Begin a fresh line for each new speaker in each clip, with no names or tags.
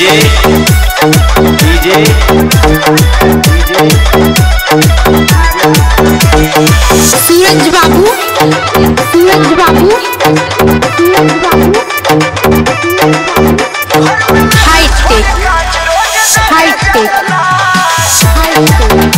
DJ. DJ.
Suraj Babu Suraj Babu Suraj Babu. High tech high tech high tech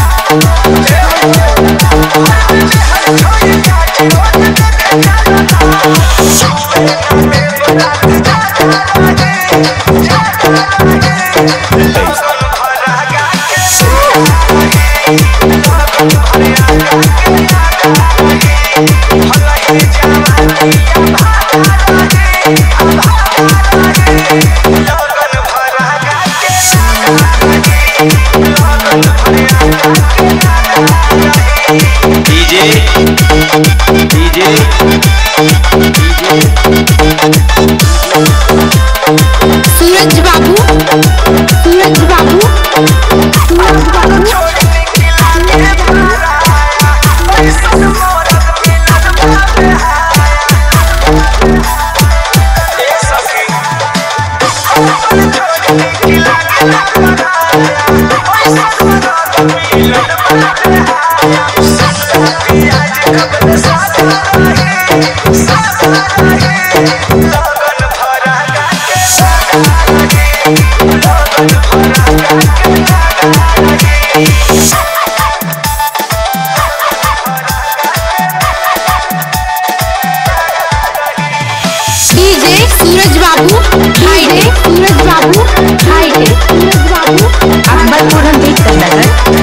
DJ DJ.
Suraj Babu tech Suraj Babu tech Suraj Babu. Akbarpur हम देख कर नगर अकबरपुर